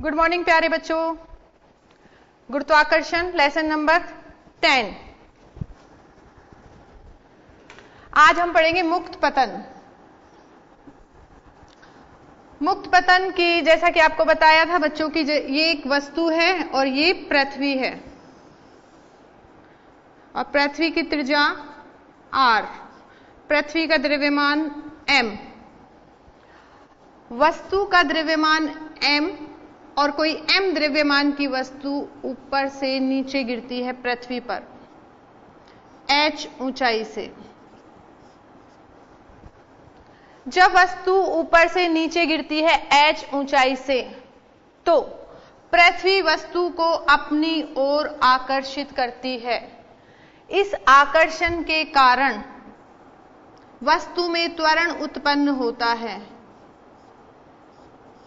Good morning प्यारे बच्चों। गुरुत्वाकर्षण लेसन नंबर टेन आज हम पढ़ेंगे मुक्त पतन। मुक्त पतन की, जैसा कि आपको बताया था बच्चों की ये एक वस्तु है और ये पृथ्वी है। और पृथ्वी की त्रिज्या आर। पृथ्वी का द्रव्यमान एम। वस्तु का द्रव्यमान एम और कोई एम द्रव्यमान की वस्तु ऊपर से नीचे गिरती है पृथ्वी पर। एच ऊंचाई से। जब वस्तु ऊपर से नीचे गिरती है एच ऊंचाई से तो पृथ्वी वस्तु को अपनी ओर आकर्षित करती है। इस आकर्षण के कारण वस्तु में त्वरण उत्पन्न होता है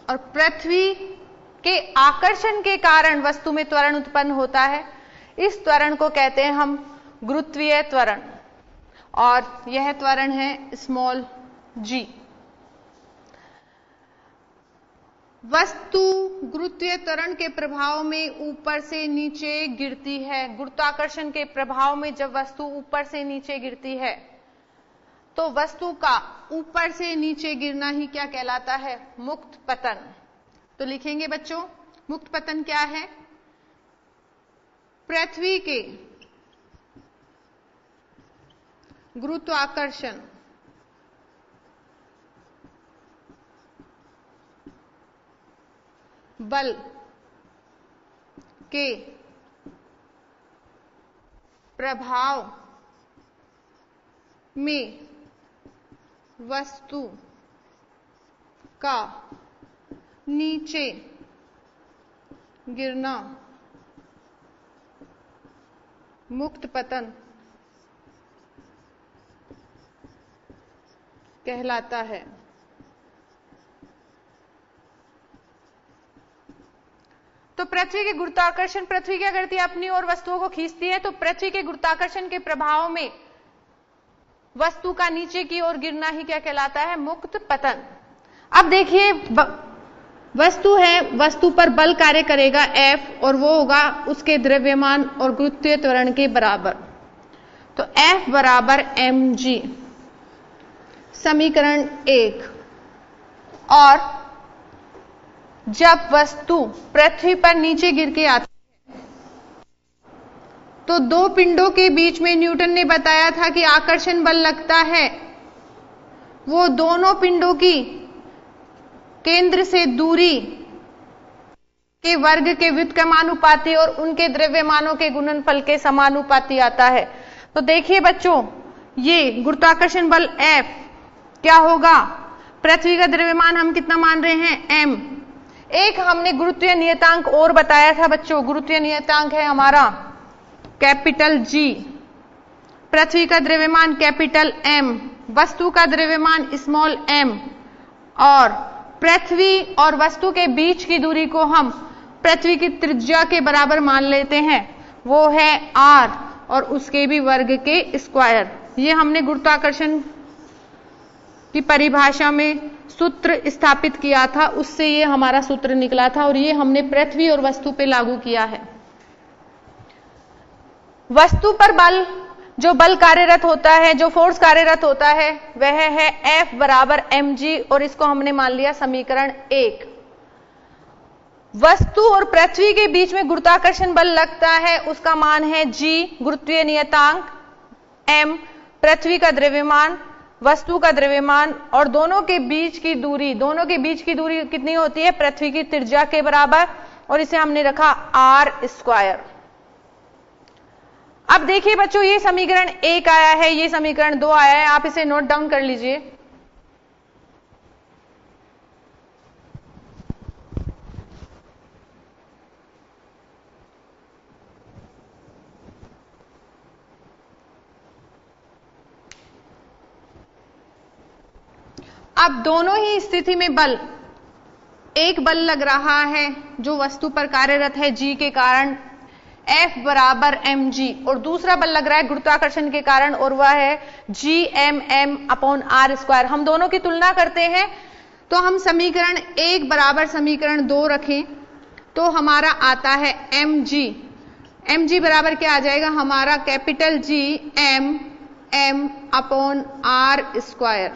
और पृथ्वी के आकर्षण के कारण वस्तु में त्वरण उत्पन्न होता है। इस त्वरण को कहते हैं हम गुरुत्वीय त्वरण। और यह त्वरण है स्मॉल जी वस्तु गुरुत्वीय त्वरण के प्रभाव में ऊपर से नीचे गिरती है। गुरुत्वाकर्षण के प्रभाव में जब वस्तु ऊपर से नीचे गिरती है तो वस्तु का ऊपर से नीचे गिरना ही क्या कहलाता है? मुक्त पतन। तो लिखेंगे बच्चों, मुक्त पतन क्या है? पृथ्वी के गुरुत्वाकर्षण। बल के प्रभाव में वस्तु का नीचे गिरना। मुक्त पतन कहलाता है। तो पृथ्वी के गुरुत्वाकर्षण, पृथ्वी क्या करती है अपनी ओर वस्तुओं को खींचती है तो पृथ्वी के गुरुत्वाकर्षण के प्रभाव में वस्तु का नीचे की ओर गिरना ही क्या कहलाता है? मुक्त पतन। अब देखिए वस्तु है, वस्तु पर बल कार्य करेगा F और वो होगा उसके द्रव्यमान और गुरुत्वीय त्वरण के बराबर। तो F बराबर जी समीकरण एक। और जब वस्तु पृथ्वी पर नीचे गिर के आती है तो दो पिंडों के बीच में न्यूटन ने बताया था कि आकर्षण बल लगता है। वो दोनों पिंडों की केंद्र से दूरी के वर्ग के व्युत्क्रमानुपाती और उनके द्रव्यमानों के गुणनफल के समानुपाती आता है। तो देखिए बच्चों, ये गुरुत्वाकर्षण बल F क्या होगा? पृथ्वी का द्रव्यमान हम कितना मान रहे हैं? M एक हमने गुरुत्वीय नियतांक और बताया था बच्चों, गुरुत्वीय नियतांक है हमारा कैपिटल G पृथ्वी का द्रव्यमान कैपिटल M, वस्तु का द्रव्यमान स्मॉल m और पृथ्वी और वस्तु के बीच की दूरी को हम पृथ्वी की त्रिज्या के बराबर मान लेते हैं। वो है आर और उसके भी वर्ग के स्क्वायर ये हमने गुरुत्वाकर्षण की परिभाषा में सूत्र स्थापित किया था, उससे ये हमारा सूत्र निकला था और ये हमने पृथ्वी और वस्तु पे लागू किया है। वस्तु पर बल जो बल कार्यरत होता है, जो फोर्स कार्यरत होता है, वह है F बराबर एम और इसको हमने मान लिया समीकरण एक। वस्तु और पृथ्वी के बीच में गुरुत्वाकर्षण बल लगता है, उसका मान है G, गुरुत्वीय नियतांक, M, पृथ्वी का द्रव्यमान, वस्तु का द्रव्यमान, और दोनों के बीच की दूरी, दोनों के बीच की दूरी कितनी होती है? पृथ्वी की त्रिज्या के बराबर, और इसे हमने रखा आर स्क्वायर अब देखिए बच्चों, ये समीकरण एक आया है, ये समीकरण दो आया है, आप इसे नोट डाउन कर लीजिए। अब दोनों ही स्थिति में बल, एक बल लग रहा है, जो वस्तु पर कार्यरत है जी के कारण F बराबर एम जी और दूसरा बल लग रहा है गुरुत्वाकर्षण के कारण, और वह है G M M upon R square हम दोनों की तुलना करते हैं तो हम समीकरण एक बराबर समीकरण दो रखें तो हमारा आता है एम जी एम जी बराबर क्या आ जाएगा? हमारा capital G M M upon R square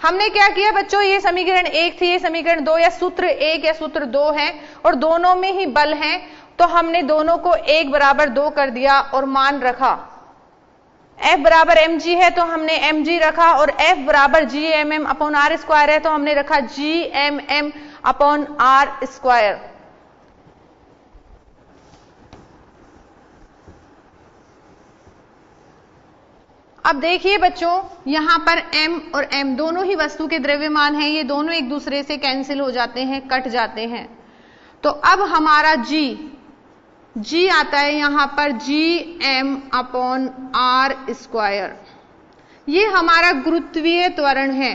हमने क्या किया बच्चों? ये समीकरण एक थी, ये समीकरण दो, या सूत्र एक या सूत्र दो है, और दोनों में ही बल है। तो हमने दोनों को एक बराबर दो कर दिया और मान रखा। F बराबर एम जी है तो हमने एम जी रखा और F बराबर G M M upon R square है तो हमने रखा G M M upon R square अब देखिए बच्चों, यहाँ पर m और m दोनों ही वस्तु के द्रव्यमान हैं, ये दोनों एक दूसरे से कैंसिल हो जाते हैं, कट जाते हैं। तो अब हमारा g g आता है यहाँ पर G M upon R square ये हमारा गुरुत्वीय त्वरण है।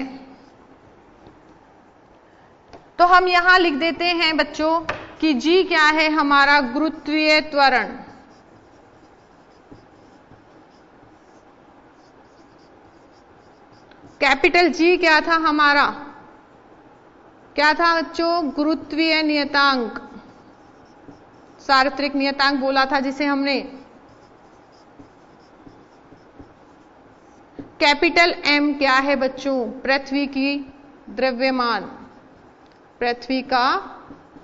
तो हम यहाँ लिख देते हैं बच्चों कि जी क्या है हमारा गुरुत्वीय त्वरण। कैपिटल जी क्या था हमारा? क्या था बच्चों? गुरुत्वीय नियतांक। सार्वत्रिक नियतांक बोला था जिसे हमने कैपिटल एम क्या है बच्चों? पृथ्वी की द्रव्यमान। पृथ्वी का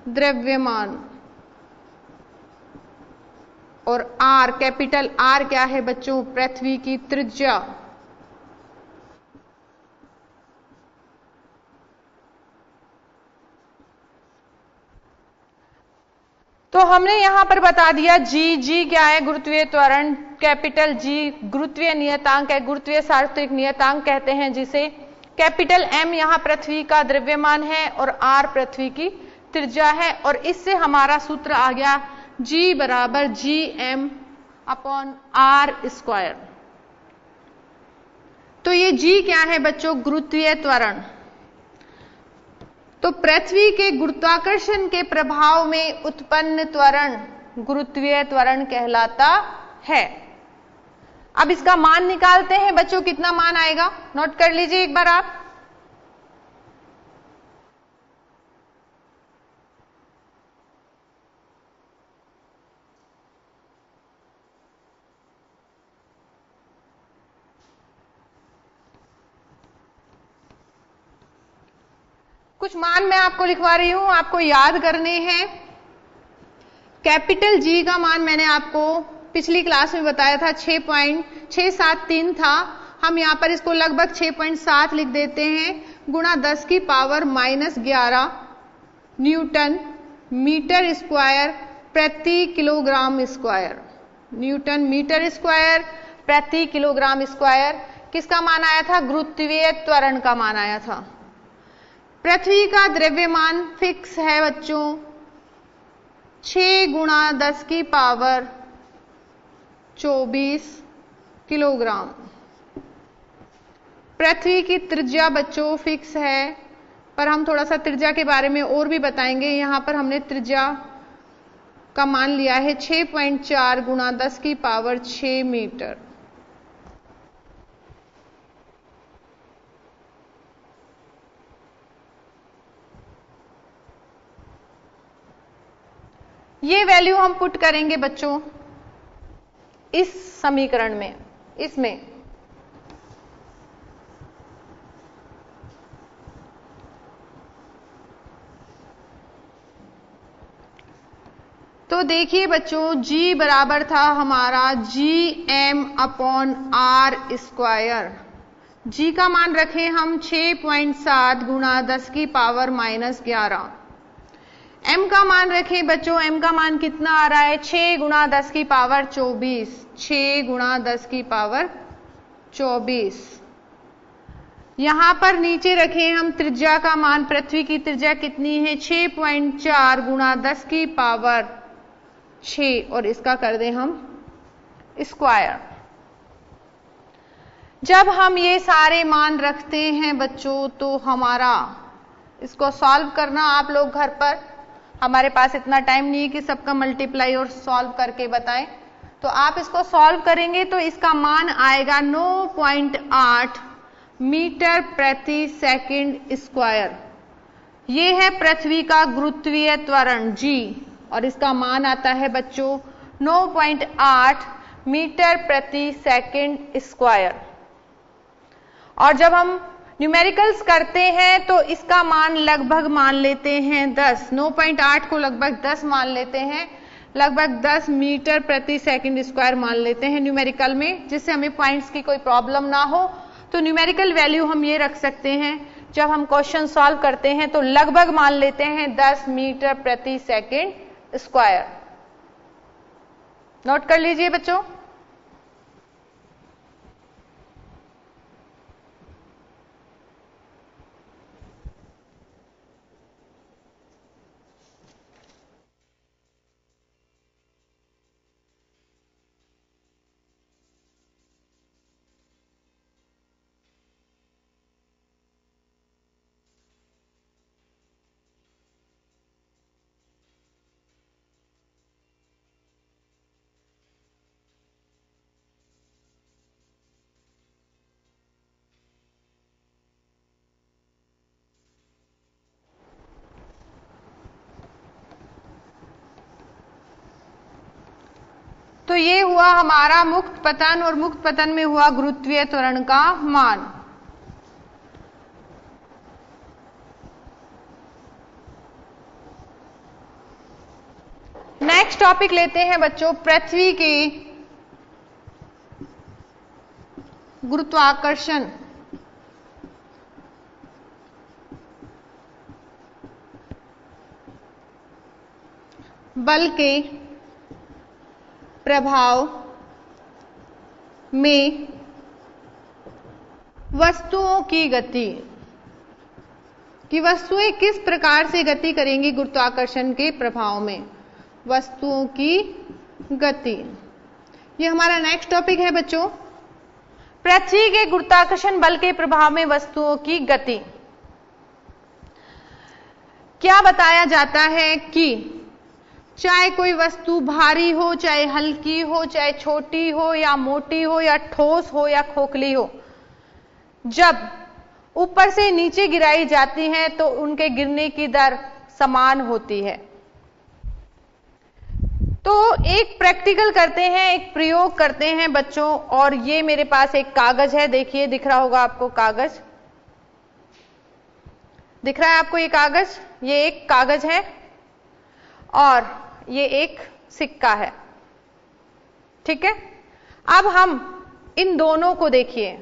द्रव्यमान। और आर कैपिटल आर क्या है बच्चों? पृथ्वी की त्रिज्या। तो हमने यहाँ पर बता दिया जी जी क्या है? गुरुत्वीय त्वरण, कैपिटल जी गुरुत्वीय नियतांक है। गुरुत्वीय सार्वत्रिक नियतांक कहते हैं जिसे। कैपिटल एम यहाँ पृथ्वी का द्रव्यमान है और आर पृथ्वी की त्रिज्या है और इससे हमारा सूत्र आ गया जी बराबर G M upon R square तो ये जी क्या है बच्चों? गुरुत्वीय त्वरण। तो पृथ्वी के गुरुत्वाकर्षण के प्रभाव में उत्पन्न त्वरण, गुरुत्वीय त्वरण कहलाता है। अब इसका मान निकालते हैं, बच्चों, कितना मान आएगा? नोट कर लीजिए एक बार आप। मान मैं आपको लिखवा रही हूँ, आपको याद करने हैं। कैपिटल जी का मान मैंने आपको पिछली क्लास में बताया था, छह पॉइंट, छह सात तीन था। हम यहाँ पर इसको लगभग छह पॉइंट सात लिख देते हैं। गुणा दस की पावर माइनस ग्यारह न्यूटन मीटर स्क्वायर प्रति kilogram square. Newton metre square प्रति किलोग्राम स्क्वायर। किसका मान आया था? गुरुत्वीय त्वरण का मान आया था। पृथ्वी का द्रव्यमान फिक्स है बच्चों। छ गुणा दस की पावर चौबीस किलोग्राम। पृथ्वी की त्रिज्या बच्चों फिक्स है, पर हम थोड़ा सा त्रिज्या के बारे में और भी बताएँगे। यहाँ पर हमने त्रिज्या का मान लिया है 6.4 पॉइंट गुणा दस की पावर 6 मीटर। ये वैल्यू हम पुट करेंगे बच्चों, इस समीकरण में, इसमें। तो देखिए बच्चों, g बराबर था हमारा G M upon R square G का मान रखें हम 6.7 पॉइंट गुणा दस की पावर माइनस ग्यारह। M का मान रखें बच्चों, m का मान कितना आ रहा है? 6 गुणा दस की पावर 24 6 गुणा दस की पावर 24 यहाँ पर नीचे रखें हम त्रिज्या का मान, पृथ्वी की त्रिज्या कितनी है? 6.4 गुणा दस की पावर 6 और इसका कर दें हम स्क्वायर। जब हम ये सारे मान रखते हैं बच्चों तो हमारा, इसको सॉल्व करना आप लोग घर पर। हमारे पास इतना टाइम नहीं है कि सबका मल्टीप्लाई और सॉल्व करके बताएँ। तो आप इसको सॉल्व करेंगे तो इसका मान आएगा 9.8 मीटर प्रति सेकंड स्क्वायर। ये है पृथ्वी का गुरुत्वीय त्वरण जी और इसका मान आता है बच्चों 9.8 मीटर प्रति सेकंड स्क्वायर। और जब हम न्यूमेरिकल्स करते हैं तो इसका मान लगभग मान लेते हैं 10 9.8 को लगभग 10 मान लेते हैं। लगभग 10 मीटर प्रति सेकंड स्क्वायर मान लेते हैं न्यूमेरिकल में, जिससे हमें पॉइंट्स की कोई प्रॉब्लम ना हो। तो न्यूमेरिकल वैल्यू हम ये रख सकते हैं, जब हम क्वेश्चन सॉल्व करते हैं तो लगभग मान लेते हैं 10 मीटर प्रति सेकंड स्क्वायर। नोट कर लीजिए बच्चों। तो ये हुआ हमारा मुक्त पतन और मुक्त पतन में हुआ गुरुत्वीय त्वरण का मान। नेक्स्ट टॉपिक लेते हैं बच्चों, पृथ्वी के गुरुत्वाकर्षण। बल के प्रभाव में वस्तुओं की गति, कि वस्तुएँ किस प्रकार से गति करेंगी गुरुत्वाकर्षण के प्रभाव में? वस्तुओं की गति। ये हमारा नेक्स्ट टॉपिक है बच्चों। पृथ्वी के गुरुत्वाकर्षण बल के प्रभाव में वस्तुओं की गति। क्या बताया जाता है कि चाहे कोई वस्तु भारी हो, चाहे हल्की हो, चाहे छोटी हो या मोटी हो या ठोस हो या खोखली हो, जब ऊपर से नीचे गिराई जाती है तो उनके गिरने की दर समान होती है। तो एक प्रैक्टिकल करते हैं, एक प्रयोग करते हैं बच्चों, और ये मेरे पास एक कागज़ है, देखिए, दिख रहा होगा आपको कागज़। दिख रहा है आपको ये कागज़? ये एक कागज़ है, और ये एक सिक्का है। ठीक है? अब हम इन दोनों को देखिए।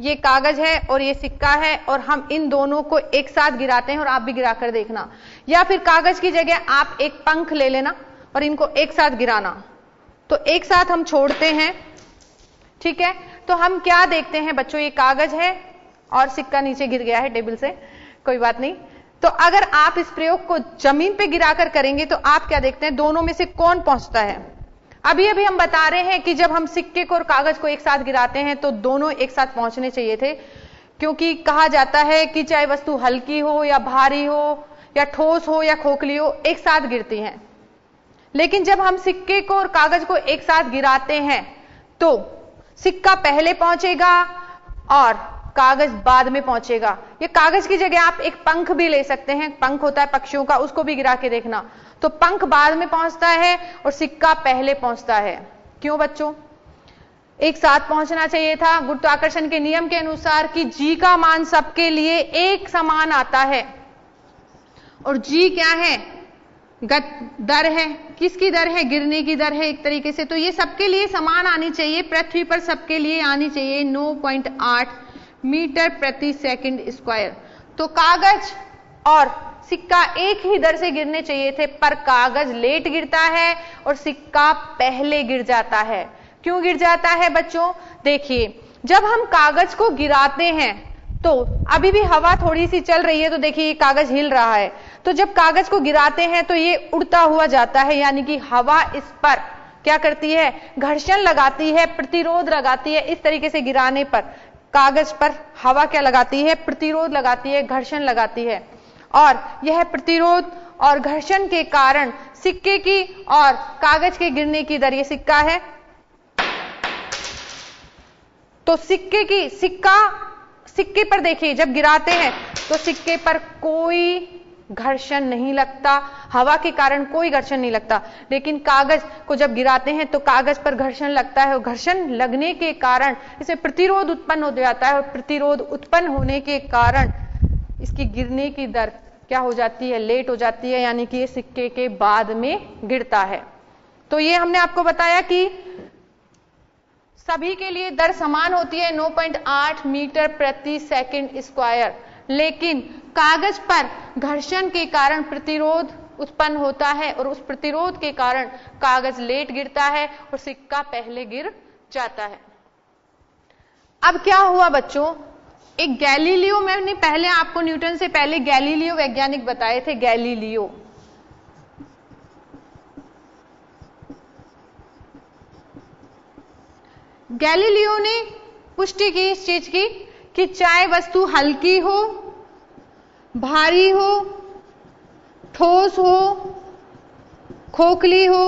ये कागज़ है और ये सिक्का है और हम इन दोनों को एक साथ गिराते हैं और आप भी गिराकर देखना। या फिर कागज़ की जगह आप एक पंख ले लेना और इनको एक साथ गिराना। तो एक साथ हम छोड़ते हैं। ठीक है? तो हम क्या देखते हैं बच्चों? ये कागज़ है और सिक्का नीचे गिर गया है टेबल से। कोई बात नहीं। तो अगर आप इस प्रयोग को ज़मीन पे गिराकर करेंगे तो आप क्या देखते हैं? दोनों में से कौन पहुँचता है? अभी अभी हम बता रहे हैं कि जब हम सिक्के को और कागज़ को एक साथ गिराते हैं तो दोनों एक साथ पहुँचने चाहिए थे। क्योंकि कहा जाता है कि चाहे वस्तु हल्की हो या भारी हो, या ठोस हो या खोखली हो, एक साथ गिरती हैं। लेकिन जब हम सिक्के को और कागज़ को एक साथ गिराते हैं तो सिक्का पहले पहुंचेगा और कागज़ बाद में पहुंचेगा। ये कागज़ की जगह आप एक पंख भी ले सकते हैं। पंख होता है पक्षियों का, उसको भी गिरा के देखना। तो पंख बाद में पहुँचता है और सिक्का पहले पहुँचता है। क्यों बच्चों? एक साथ पहुँचना चाहिए था। गुरुत्वाकर्षण के नियम के अनुसार कि जी का मान सबके लिए एक समान आता है। और जी क्या है? गत दर है। किसकी दर है? गिरने की दर है एक तरीके से। तो ये सबके लिए समान आनी चाहिए। पृथ्वी पर सबके लिए आनी चाहिए। 9.8 मीटर प्रति सेकंड स्क्वायर। तो कागज़ और सिक्का एक ही दर से गिरने चाहिए थे, पर कागज़ लेट गिरता है और सिक्का पहले गिर जाता है। क्यों गिर जाता है बच्चों? देखिए, जब हम कागज़ को गिराते हैं तो अभी भी हवा थोड़ी सी चल रही है तो देखिए ये कागज़ हिल रहा है। तो जब कागज़ को गिराते हैं तो ये उड़ता हुआ जाता है, यानी कि हवा इस पर क्या करती है? घर्षण लगाती है, प्रतिरोध लगाती है इस तरीके से गिराने पर। कागज़ पर हवा क्या लगाती है? प्रतिरोध लगाती है, घर्षण लगाती है। और यह प्रतिरोध और घर्षण के कारण सिक्के की और कागज़ के गिरने की दर, ये सिक्का है। तो सिक्के की, सिक्का, सिक्के पर देखिए, जब गिराते हैं तो सिक्के पर कोई घर्षण नहीं लगता, हवा के कारण कोई घर्षण नहीं लगता। लेकिन कागज़ को जब गिराते हैं तो कागज़ पर घर्षण लगता है और घर्षण लगने के कारण इसे प्रतिरोध उत्पन्न हो जाता है और प्रतिरोध उत्पन्न होने के कारण इसकी गिरने की दर क्या हो जाती है? लेट हो जाती है, यानी कि ये सिक्के के बाद में गिरता है। तो ये हमने आपको बताया कि सभी के लिए दर समान होती है 9.8 मीटर प्रति सेकंड स्क्वायर। लेकिन कागज़ पर घर्षण के कारण प्रतिरोध उत्पन्न होता है और उस प्रतिरोध के कारण कागज़ लेट गिरता है और सिक्का पहले गिर जाता है। अब क्या हुआ बच्चों? एक गैलीलियो, मैंने पहले आपको न्यूटन से पहले गैलीलियो वैज्ञानिक बताए थे, गैलीलियो। गैलीलियो ने पुष्टि की इस चीज़ की? कि चाहे वस्तु हल्की हो, भारी हो, ठोस हो, खोखली हो।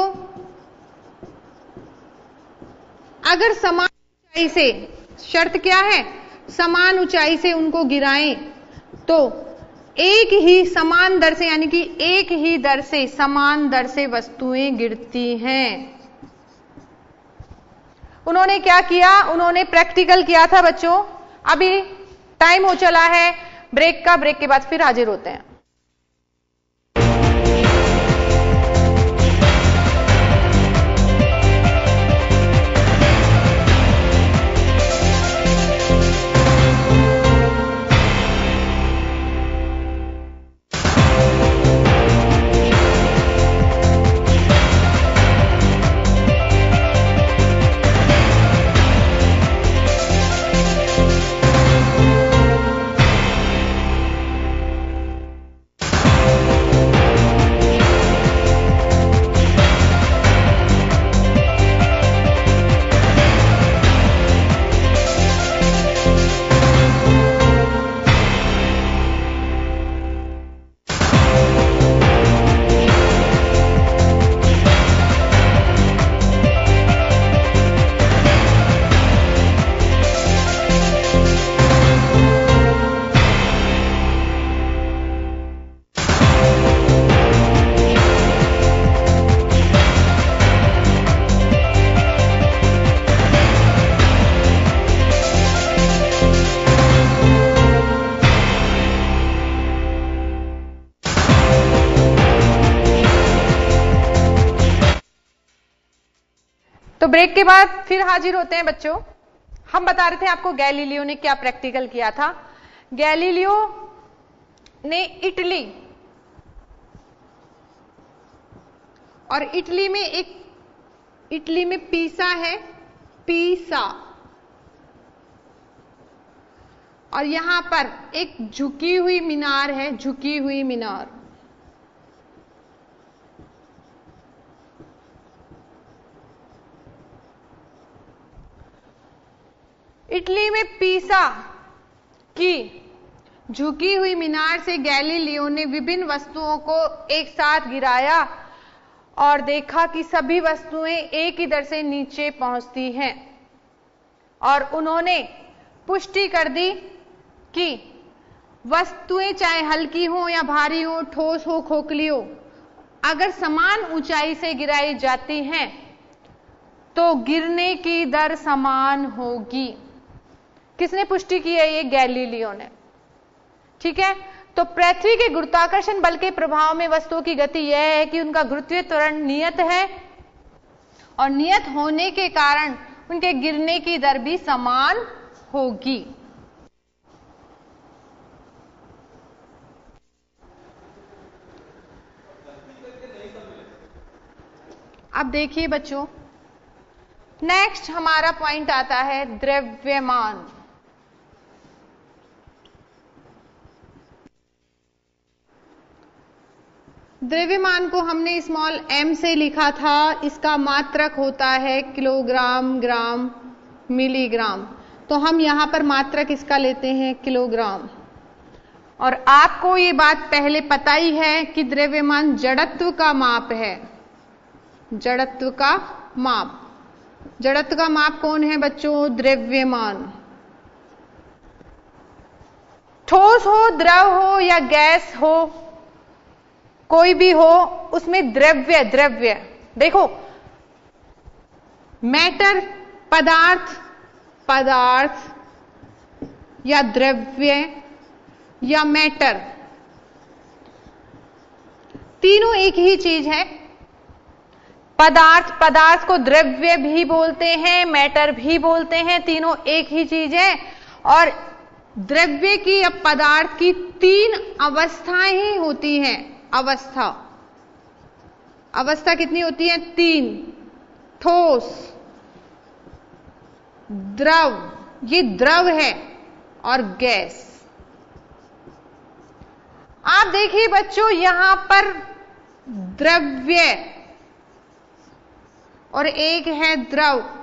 अगर समान ऊंचाई से, शर्त क्या है? समान ऊंचाई से उनको गिराएँ तो एक ही समान दर से, यानी कि एक ही दर से, समान दर से वस्तुएँ गिरती हैं। उन्होंने क्या किया? उन्होंने प्रैक्टिकल किया था बच्चों। अभी टाइम हो चला है ब्रेक का ब्रेक के बाद फिर हाजिर होते हैं। ब्रेक के बाद फिर हाजिर होते हैं बच्चों। हम बता रहे थे आपको गैलीलियो ने क्या प्रैक्टिकल किया था। गैलीलियो ने इटली और इटली में एक, इटली में पीसा है, पीसा। और यहाँ पर एक झुकी हुई मीनार है, झुकी हुई मीनार। इटली में पीसा की झुकी हुई मीनार से गैलीलियो ने विभिन्न वस्तुओं को एक साथ गिराया और देखा कि सभी वस्तुएँ एक ही दर से नीचे पहुँचती हैं। और उन्होंने पुष्टि कर दी कि वस्तुएँ चाहे हल्की हो या भारी हो, ठोस हो, खोखली हो, अगर समान ऊंचाई से गिराई जाती हैं तो गिरने की दर समान होगी। किसने पुष्टि की है? ये गैलीलियो ने। ठीक है? तो पृथ्वी के गुरुत्वाकर्षण बल के प्रभाव में वस्तुओं की गति यह है कि उनका गुरुत्वीय त्वरण नियत है और नियत होने के कारण उनके गिरने की दर भी समान होगी। अब देखिए बच्चों नेक्स्ट हमारा पॉइंट आता है द्रव्यमान। द्रव्यमान को हमने स्मॉल एम से लिखा था, इसका मात्रक होता है किलोग्राम, ग्राम, मिलीग्राम। तो हम यहाँ पर मात्रक इसका लेते हैं किलोग्राम। और आपको ये बात पहले पता ही है कि द्रव्यमान जड़त्व का माप है। जड़त्व का माप। जड़त्व का माप कौन है बच्चों? द्रव्यमान। ठोस हो, द्रव हो या गैस हो कोई भी हो, उसमें द्रव्य द्रव्य देखो, मैटर, पदार्थ पदार्थ, या द्रव्य या मैटर, तीनों एक ही चीज़ है। पदार्थ पदार्थ को द्रव्य भी बोलते हैं, मैटर भी बोलते हैं, तीनों एक ही चीज़ है। और द्रव्य की या पदार्थ की तीन अवस्थाएँ ही होती हैं। अवस्था। अवस्था कितनी होती है? तीन। ठोस। द्रव। ये द्रव है और गैस। आप देखिए बच्चों, यहाँ पर द्रव्य और एक है द्रव।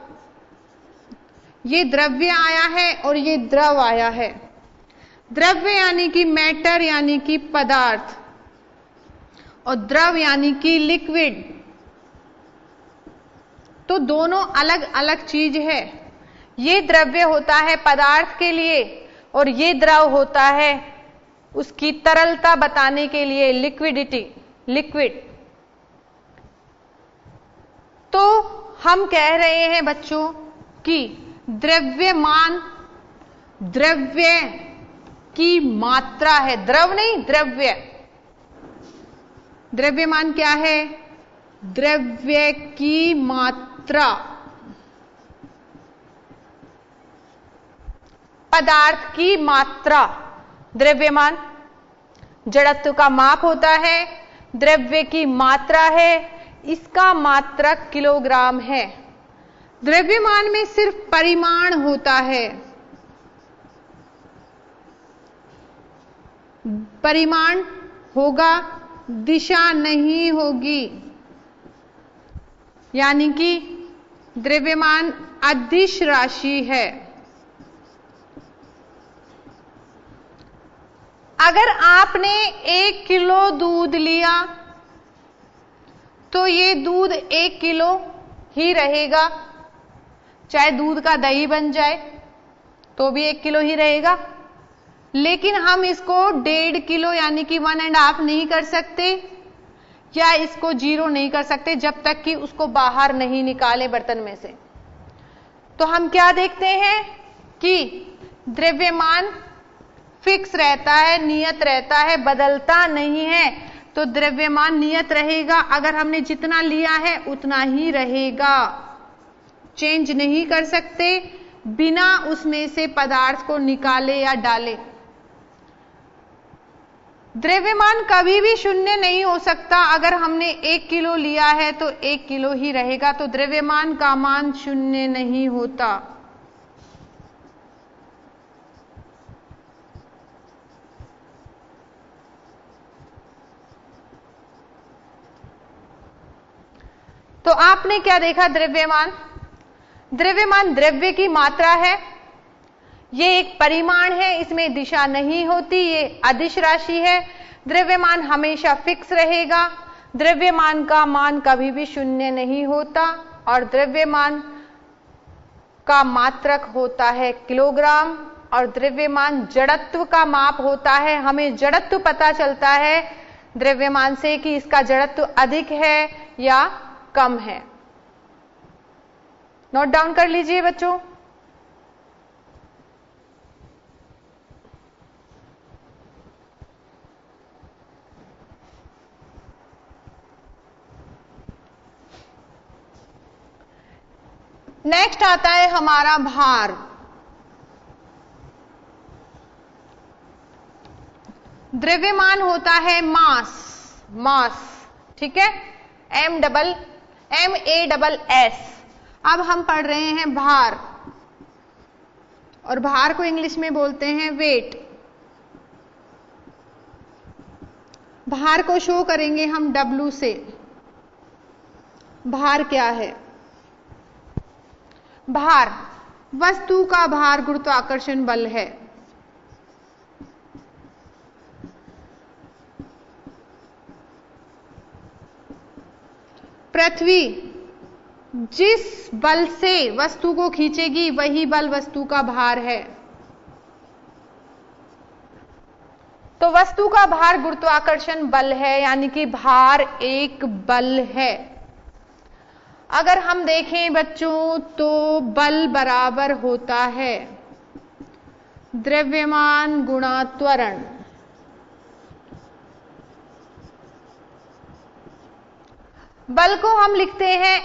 ये द्रव्य आया है और ये द्रव आया है। द्रव्य यानी कि मैटर, यानी कि पदार्थ। और द्रव यानी कि लिक्विड तो दोनों अलग अलग चीज़ है। ये द्रव्य होता है पदार्थ के लिए और ये द्रव होता है उसकी तरलता बताने के लिए लिक्विडिटी लिक्विड तो हम कह रहे हैं बच्चों कि द्रव्यमान, द्रव्य की मात्रा है, द्रव नहीं, द्रव्य। द्रव्यमान क्या है? द्रव्य की मात्रा। पदार्थ की मात्रा। द्रव्यमान, जड़त्व का माप होता है, द्रव्य की मात्रा है, इसका मात्रक किलोग्राम है। द्रव्यमान में सिर्फ़ परिमाण होता है। परिमाण होगा दिशा नहीं होगी। यानी कि द्रव्यमान अदिश राशि है। अगर आपने एक किलो दूध लिया तो ये दूध एक किलो ही रहेगा। चाहे दूध का दही बन जाए तो भी एक किलो ही रहेगा। लेकिन हम इसको डेढ़ किलो यानी कि वन एंड हाफ़ नहीं कर सकते, या इसको ज़ीरो नहीं कर सकते जब तक कि उसको बाहर नहीं निकाले बर्तन में से। तो हम क्या देखते हैं कि द्रव्यमान फिक्स रहता है, नियत रहता है, बदलता नहीं है तो द्रव्यमान नियत रहेगा। अगर हमने जितना लिया है, उतना ही रहेगा। चेंज नहीं कर सकते, बिना उसमें से पदार्थ को निकाले या डाले। द्रव्यमान कभी भी शून्य नहीं हो सकता। अगर हमने एक किलो लिया है तो एक किलो ही रहेगा। तो द्रव्यमान का मान शून्य नहीं होता। तो आपने क्या देखा द्रव्यमान? द्रव्यमान द्रव्य की मात्रा है। ये एक परिमाण है, इसमें दिशा नहीं होती, ये अदिश राशि है। द्रव्यमान हमेशा फिक्स रहेगा। द्रव्यमान का मान कभी भी शून्य नहीं होता और द्रव्यमान का मात्रक होता है किलोग्राम और द्रव्यमान जड़त्व का माप होता है। हमें जड़त्व पता चलता है द्रव्यमान से कि इसका जड़त्व अधिक है या कम है। नोट डाउन कर लीजिए बच्चों। नेक्स्ट आता है हमारा भार। द्रव्यमान होता है मास मास, ठीक है? M double M A double S अब हम पढ़ रहे हैं भार। और भार को इंग्लिश में बोलते हैं वेट भार को शो करेंगे हम डब्लू से। भार क्या है? भार, वस्तु का भार गुरुत्वाकर्षण बल है। पृथ्वी, जिस बल से वस्तु को खींचेगी, वही बल वस्तु का भार है। तो वस्तु का भार गुरुत्वाकर्षण बल है, यानी कि भार एक बल है। अगर हम देखें बच्चों तो बल बराबर होता है। द्रव्यमान गुणा त्वरण। बल को हम लिखते हैं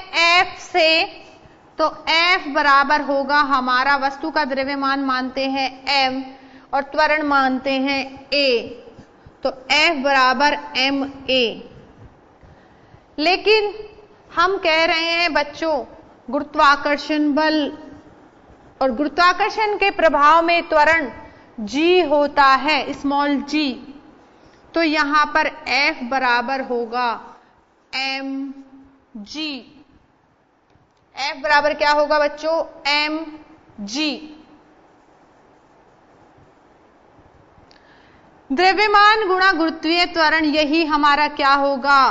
F से तो F बराबर होगा हमारा, वस्तु का द्रव्यमान मानते हैं M और त्वरण मानते हैं A तो F बराबर एम ए लेकिन हम कह रहे हैं, बच्चों, गुरुत्वाकर्षण बल। और गुरुत्वाकर्षण के प्रभाव में त्वरण g होता है स्मॉल g तो यहाँ पर F बराबर होगा एम जी एफ़ बराबर क्या होगा बच्चों? एम जी द्रव्यमान गुणा गुरुत्वीय त्वरण, यही हमारा क्या होगा?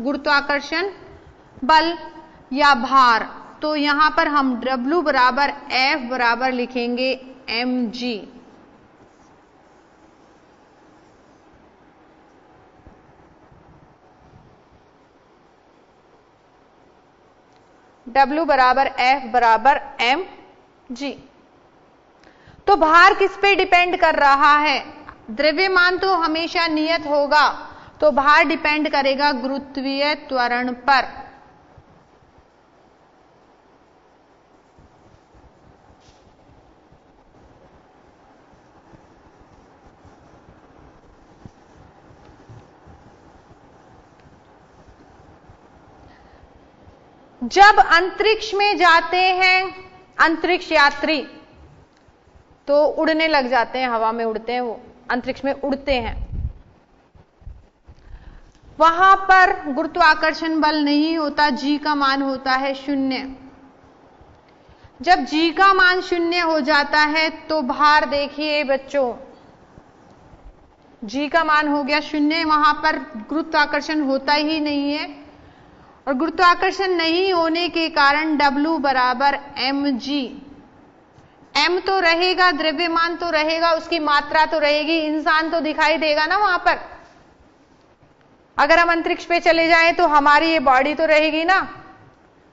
गुरुत्वाकर्षण बल या भार तो यहाँ पर हम W बराबर एफ़ बराबर लिखेंगे जी W बराबर F बराबर एम जी तो भार किस पे डिपेंड कर रहा है? द्रव्यमान तो हमेशा नियत होगा तो भार डिपेंड करेगा गुरुत्वीय त्वरण पर। जब अंतरिक्ष में जाते हैं, अंतरिक्ष यात्री तो उड़ने लग जाते हैं, हवा में उड़ते हैं वो, अंतरिक्ष में उड़ते हैं। वहाँ पर गुरुत्वाकर्षण बल नहीं होता, जी का मान होता है शून्य। जब जी का मान शून्य हो जाता है तो भार देखिए बच्चों, जी का मान हो गया शून्य, वहाँ पर गुरुत्वाकर्षण होता ही नहीं है। और गुरुत्वाकर्षण नहीं होने के कारण W बराबर एम जी एम तो रहेगा, द्रव्यमान तो रहेगा, उसकी मात्रा तो रहेगी, इंसान तो दिखाई देगा ना वहाँ पर। अगर हम अंतरिक्ष पे चले जाएँ तो हमारी ये बॉडी तो रहेगी ना।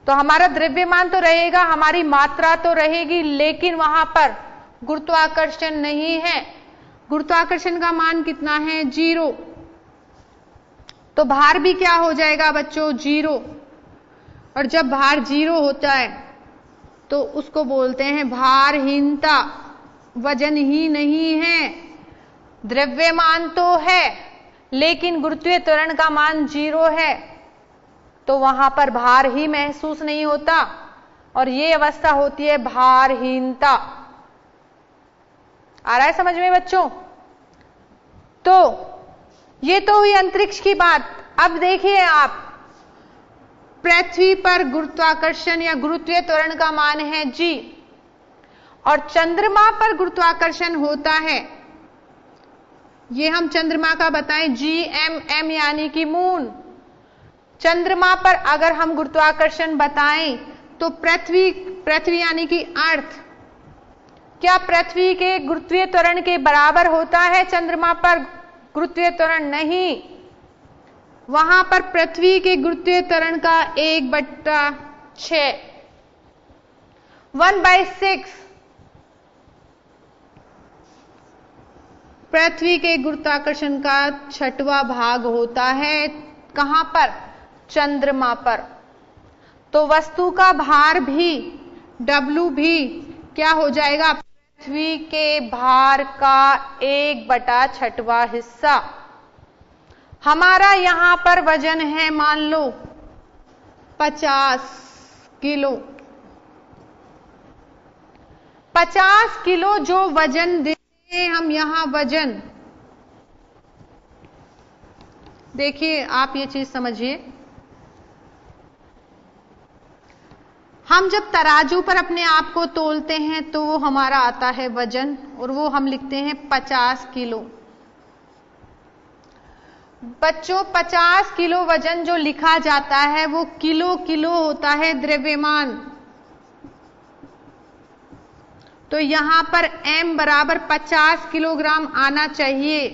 तो हमारा द्रव्यमान तो रहेगा, हमारी मात्रा तो रहेगी, लेकिन वहाँ पर गुरुत्वाकर्षण नहीं है। गुरुत्वाकर्षण का मान कितना है? ज़ीरो। तो भार भी क्या हो जाएगा बच्चों? ज़ीरो। और जब भार ज़ीरो होता है तो उसको बोलते हैं भारहीनता। वज़न ही नहीं है। द्रव्यमान तो है, लेकिन गुरुत्वीय त्वरण का मान ज़ीरो है। तो वहाँ पर भार ही महसूस नहीं होता। और ये अवस्था होती है भारहीनता। आ रहा है समझ में बच्चों? तो ये तो हुई अंतरिक्ष की बात। अब देखिए आप, पृथ्वी पर गुरुत्वाकर्षण या गुरुत्वीय त्वरण का मान है जी, और चंद्रमा पर गुरुत्वाकर्षण होता है। ये हम चंद्रमा का बताएँ, जी एम एम यानी कि मून। चंद्रमा पर अगर हम गुरुत्वाकर्षण बताएँ तो पृथ्वी पृथ्वी यानी कि अर्थ। क्या पृथ्वी के गुरुत्वीय त्वरण के बराबर होता है चंद्रमा पर? गुरुत्वीय त्वरण नहीं। वहाँ पर पृथ्वी के गुरुत्वीय त्वरण का एक बट्टा छ वन बाई सिक्स पृथ्वी के गुरुत्वाकर्षण का छठवा भाग होता है कहाँ पर? चंद्रमा पर। तो वस्तु का भार भी, W भी क्या हो जाएगा? पृथ्वी के भार का एक बटा छठवा हिस्सा। हमारा यहाँ पर वज़न है, मान लो, पचास किलो। पचास किलो जो वज़न देते हैं, हम यहाँ वज़न। देखिए, आप ये चीज़ समझिए। हम जब तराजू पर अपने आप को तोलते हैं तो वो हमारा आता है वज़न और वो हम लिखते हैं पचास किलो। बच्चों, पचास किलो वज़न जो लिखा जाता है वो किलो किलो होता है द्रव्यमान। तो यहाँ पर m बराबर 50 किलोग्राम आना चाहिए।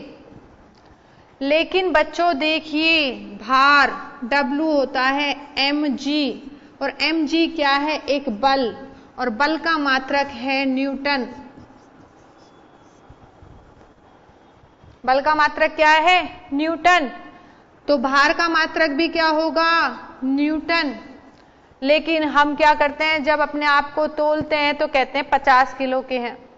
लेकिन बच्चों, देखिए, भार W होता है mg और mg क्या है? एक बल। और बल का मात्रक है न्यूटन। बल का मात्रक क्या है? न्यूटन। तो भार का मात्रक भी क्या होगा? न्यूटन। लेकिन हम क्या करते हैं? जब अपने आप को तोलते हैं तो कहते हैं 50 किलो के हैं।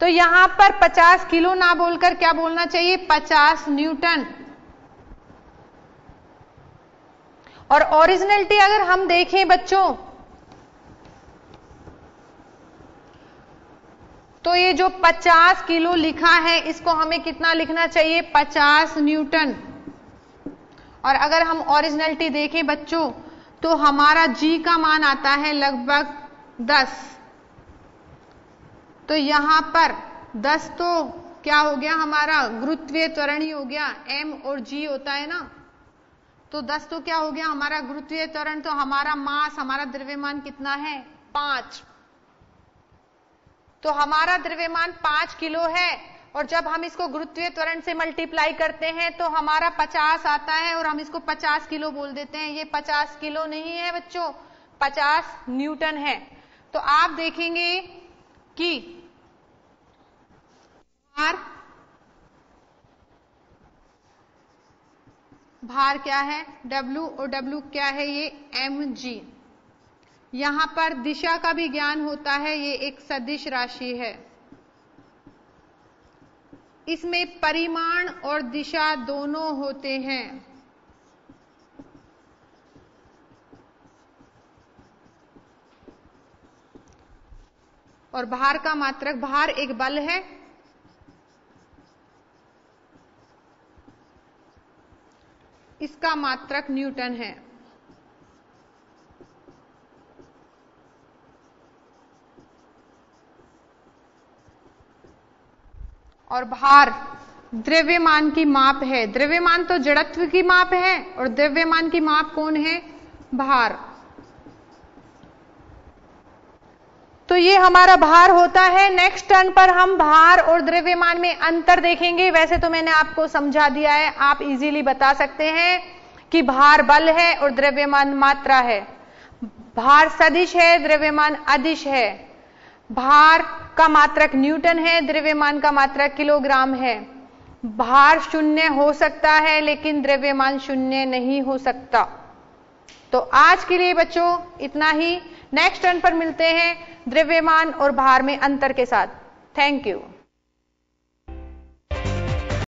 तो यहाँ पर 50 किलो ना बोलकर क्या बोलना चाहिए? 50 न्यूटन। और ओरिजिनलिटी अगर हम देखें बच्चों तो ये जो 50 किलो लिखा है, इसको हमें कितना लिखना चाहिए? 50 न्यूटन। और अगर हम ओरिजिनलिटी देखें बच्चों तो हमारा जी का मान आता है लगभग 10 तो यहाँ पर 10 तो क्या हो गया? हमारा गुरुत्वीय त्वरण ही हो गया, m और g होता है ना? तो 10 तो क्या हो गया? हमारा गुरुत्वीय त्वरण तो हमारा मास, हमारा द्रव्यमान कितना है? पाँच। तो हमारा द्रव्यमान पाँच किलो है और जब हम इसको गुरुत्वीय त्वरण से मल्टीप्लाई करते हैं तो हमारा 50 आता है और हम इसको 50 किलो बोल देते हैं। ये 50 किलो नहीं है बच्चों 50 न्यूटन है। तो आप देखेंगे कि भार क्या है? W और W क्या है ये? Mg यहाँ पर दिशा का भी ज्ञान होता है, ये एक सदिश राशि है। इसमें परिमाण और दिशा दोनों होते हैं। और भार का मात्रक, भार एक बल है इसका मात्रक न्यूटन है। और भार द्रव्यमान की माप है। द्रव्यमान तो जड़त्व की माप है और द्रव्यमान की माप कौन है? भार। ये हमारा भार होता है। नेक्स्ट टर्न पर हम भार और द्रव्यमान में अंतर देखेंगे। वैसे तो मैंने आपको समझा दिया है। आप इजीली बता सकते हैं कि भार बल है और द्रव्यमान मात्रा है। भार सदिश है, द्रव्यमान अदिश है। भार का मात्रक न्यूटन है, द्रव्यमान का मात्रक किलोग्राम है। भार शून्य हो सकता है, लेकिन द्रव्यमान शून्य नहीं हो सकता। तो आज के लिए बच्चों, इतना ही। नेक्स्ट टर्न पर मिलते हैं द्रव्यमान और भार में अंतर के साथ। Thank you